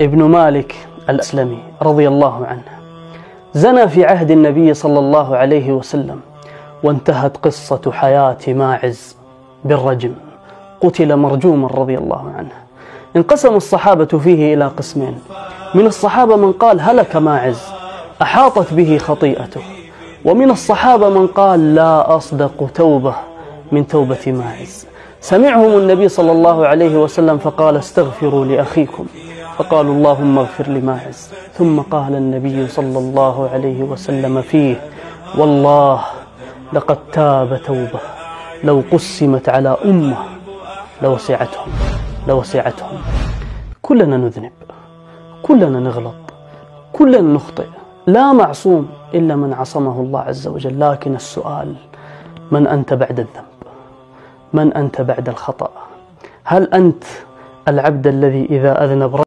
ابن مالك الأسلمي رضي الله عنه. زنى في عهد النبي صلى الله عليه وسلم وانتهت قصة حياة ماعز بالرجم. قتل مرجوما رضي الله عنه. انقسم الصحابة فيه إلى قسمين. من الصحابة من قال هلك ماعز أحاطت به خطيئته. ومن الصحابة من قال لا أصدق توبة من توبة ماعز. سمعهم النبي صلى الله عليه وسلم فقال استغفروا لأخيكم. فقالوا اللهم اغفر لماعز ثم قال النبي صلى الله عليه وسلم فيه والله لقد تاب توبة. لو قسمت على أمة لوسعتهم لوسعتهم. كلنا نذنب كلنا نغلط كلنا نخطئ. لا معصوم إلا من عصمه الله عز وجل. لكن السؤال من أنت بعد الذنب؟ من أنت بعد الخطأ؟ هل أنت العبد الذي إذا أذنب